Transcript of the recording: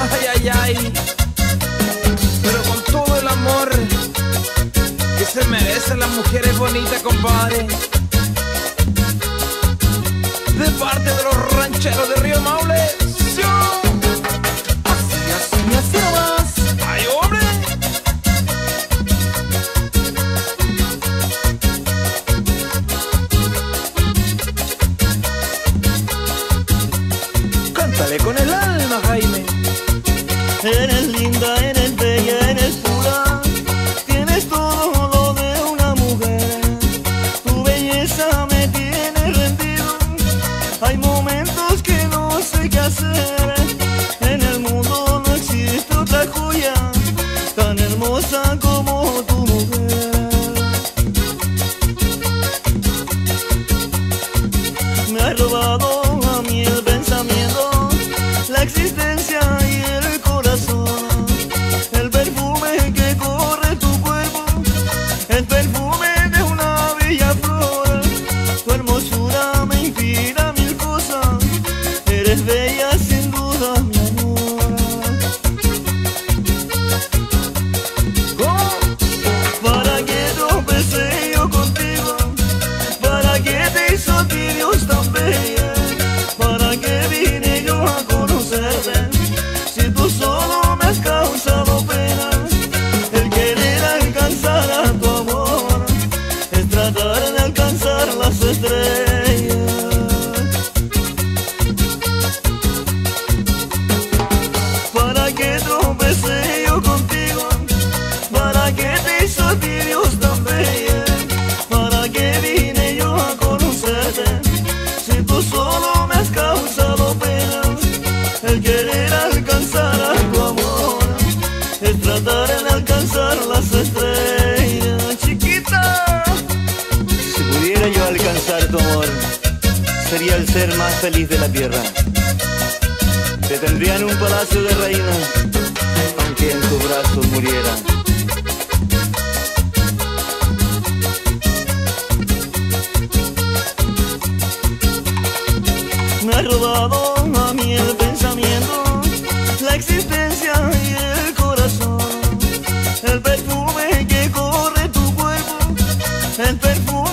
Ay, ay, ay. Pero con todo el amor que se merecen las mujeres bonitas, compadre. De parte de los rancheros Cántale con el alma, Jaime. Eres bella sin duda, mi amor. ¿Para qué tropecé yo contigo? ¿Para qué te hizo ti Dios tan bella? ¿Para qué vine yo a conocerte? Si tú solo me has causado pena El querer alcanzar a tu amor Es tratar de alcanzar las estrellas El querer alcanzar a tu amor. Es tratar de alcanzar las estrellas Chiquita Si pudiera yo alcanzar tu amor Sería el ser más feliz de la tierra. Te tendría en un palacio de reina Aunque en tus brazos muriera. Me ha robado el perfume